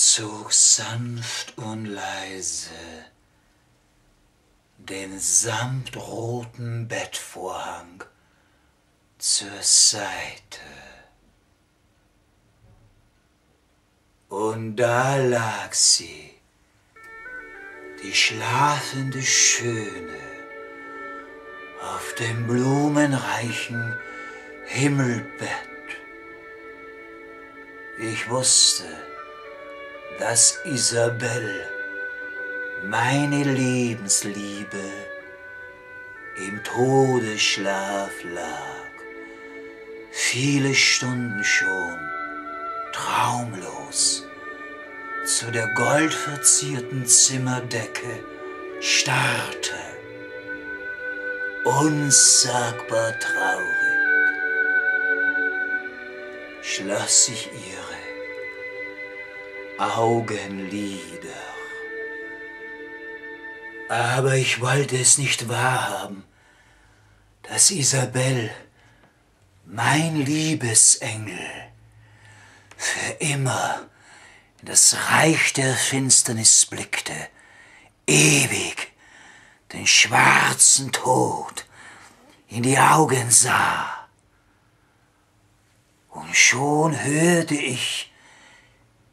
zog sanft und leise den samtroten Bettvorhang zur Seite. Und da lag sie, die schlafende Schöne, auf dem blumenreichen Himmelbett. Ich wusste, dass Isabel, meine Lebensliebe, im Todesschlaf lag, viele Stunden schon, traumlos, zu der goldverzierten Zimmerdecke starrte, unsagbar traurig, schloss ich ihre Augenlider. Aber ich wollte es nicht wahrhaben, dass Isabel, mein Liebesengel, für immer in das Reich der Finsternis blickte, ewig den schwarzen Tod in die Augen sah. Und schon hörte ich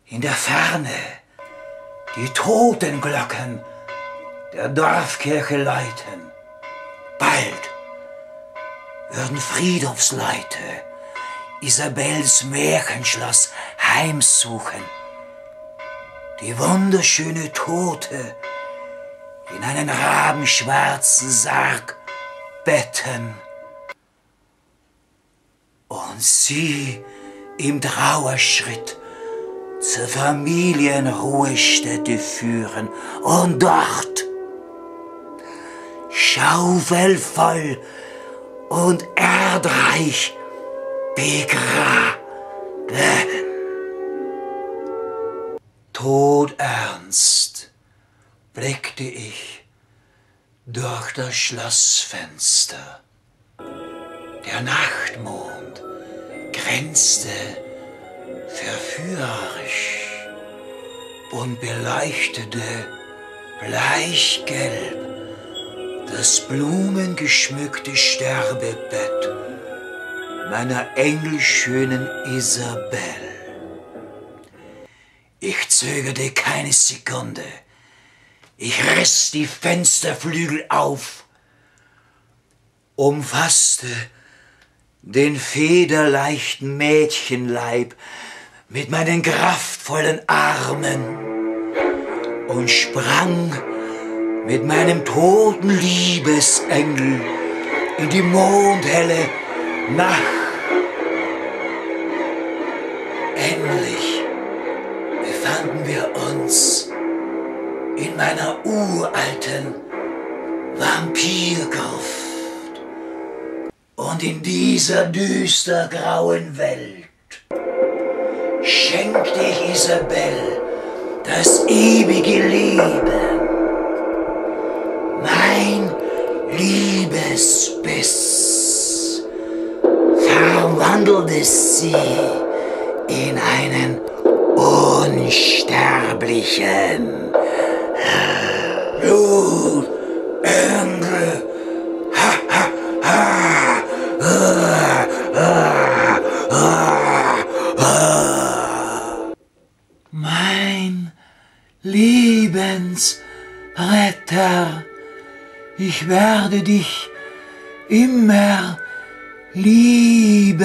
in der Ferne. Die Totenglocken der Dorfkirche läuten. Bald würden Friedhofsleute Isabels Märchenschloss heimsuchen, die wunderschöne Tote in einen rabenschwarzen Sarg betten. Und sie im Trauerschritt zur Familienruhestätte führen und dort schaufelvoll und erdreich begraben. Todernst blickte ich durch das Schlossfenster. Der Nachtmond grenzte verführerisch und beleuchtete bleichgelb das blumengeschmückte Sterbebett meiner engelschönen Isabel. Ich zögerte keine Sekunde. Ich riss die Fensterflügel auf, umfasste den federleichten Mädchenleib mit meinen kraftvollen Armen und sprang mit meinem toten Liebesengel in die mondhelle Nacht. Endlich befanden wir uns in meiner uralten Vampirgruft. Und in dieser düstergrauen Welt schenkte ich Isabel das ewige Leben. Mein Liebesbiss verwandelte sie in einen unsterblichen Blut, Himmels Retter, ich werde dich immer lieben.